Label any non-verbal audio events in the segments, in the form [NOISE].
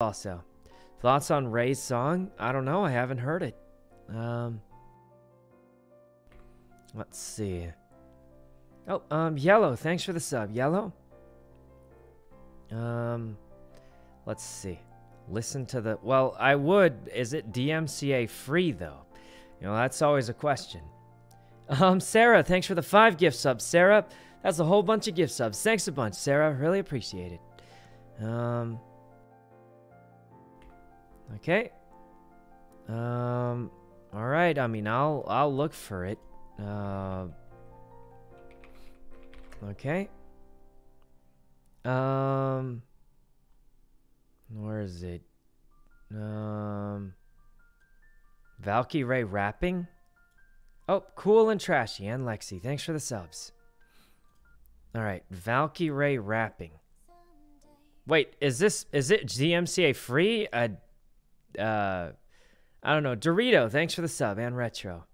Also, thoughts on Rae's song? I don't know. I haven't heard it. Um, let's see. Oh, um, Yellow. Thanks for the sub, Yellow. Um, let's see. Listen to the. Well, I would. Is it DMCA free though? You know, that's always a question. Um, Sarah, thanks for the five gift subs. Sarah, that's a whole bunch of gift subs. Thanks a bunch, Sarah. Really appreciate it. Um, okay. Um, all right. I mean, I'll I'll look for it. Uh, okay. Um, where is it? Um, Valkyrae rapping. Oh, cool and trashy. And Lexi, thanks for the subs. All right, Valkyrae rapping. Wait, is this is it DMCA free? Uh, uh, I don't know. Dorito, thanks for the sub and retro.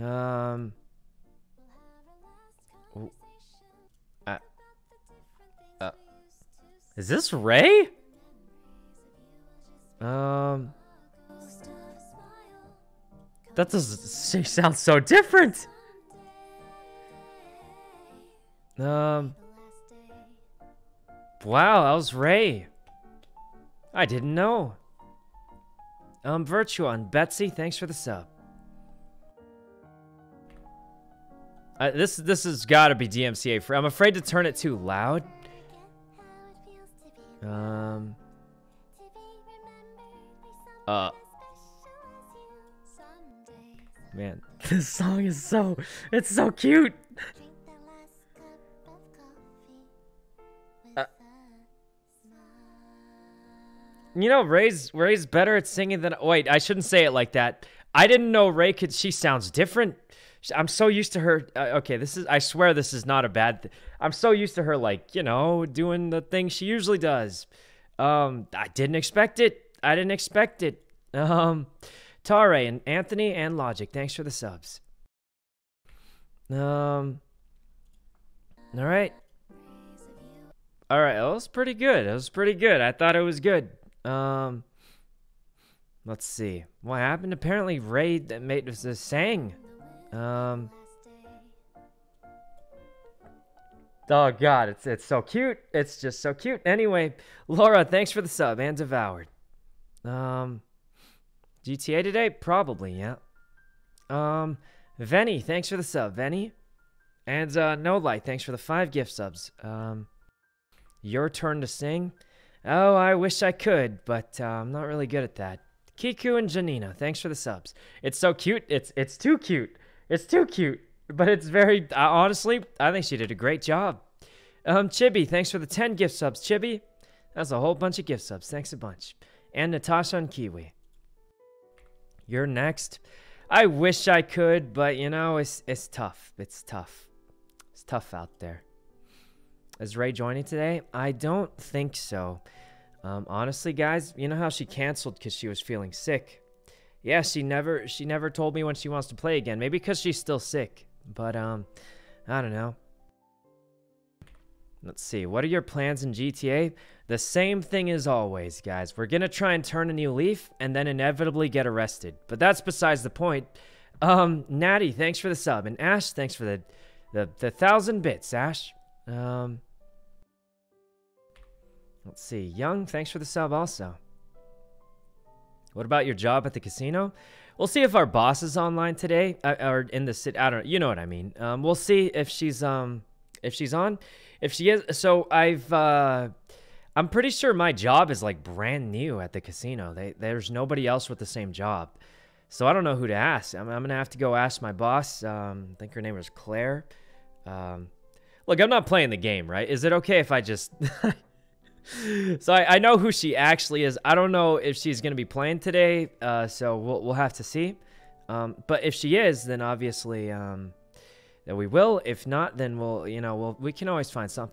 Um. Uh, uh, is this Rae? Um. That does she sounds so different. Um. Wow, that was Rae. I didn't know. Um, Virtua and Betsy, thanks for the sub. Uh, this this has got to be DMCA free. I'm afraid to turn it too loud. Um. Uh. Man, [LAUGHS] this song is so it's so cute. Uh, you know, Rae's Rae's better at singing than wait, I shouldn't say it like that. I didn't know Rae could she sounds different. I'm so used to her uh, okay, this is I swear this is not a bad th- I'm so used to her like, you know, doing the thing she usually does. Um I didn't expect it. I didn't expect it. Um Tare and Anthony and Logic, thanks for the subs. Um All right. All right, that was pretty good. That was pretty good. I thought it was good. Um Let's see. What happened? Apparently Rae that made us sang. Um Oh god, it's it's so cute. It's just so cute. Anyway, Laura, thanks for the sub and devoured. Um GTA today? Probably, yeah. Um, Venny, thanks for the sub, Venny. And uh, No Light, thanks for the five gift subs. Um, your turn to sing. Oh, I wish I could, but uh, I'm not really good at that. Kiku and Janina, thanks for the subs. It's so cute. It's it's too cute. It's too cute, but it's very uh, honestly. I think she did a great job. Um, Chibi, thanks for the ten gift subs. Chibi, that's a whole bunch of gift subs. Thanks a bunch. And Natasha and Kiwi. You're next. I wish I could, but you know, it's it's tough. It's tough. It's tough out there. Is Rae joining today? I don't think so. Um, honestly, guys, you know how she canceled because she was feeling sick. Yeah, she never she never told me when she wants to play again. Maybe because she's still sick. But um, I don't know. Let's see. What are your plans in GTA? The same thing as always, guys. We're to try and turn a new leaf and then inevitably get arrested. But that's besides the point. Um, Natty, thanks for the sub. And Ash, thanks for the the, the thousand bits, Ash. Um, let's see. Young, thanks for the sub also. What about your job at the casino? We'll see if our boss is online today uh, or in the city. I don't know. You know what I mean. Um, we'll see if she's um if she's on. If she is, so I've uh, I'm pretty sure my job is like brand new at the casino. They, there's nobody else with the same job, so I don't know who to ask. I'm, I'm gonna have to go ask my boss. Um, I think her name was Claire. Um, look, I'm not playing the game, right? Is it okay if I just? [LAUGHS] so I, I know who she actually is. I don't know if she's gonna be playing today. Uh, so we'll we'll have to see. Um, but if she is, then obviously um, that we will. If not, then we'll you know we'll we can always find something.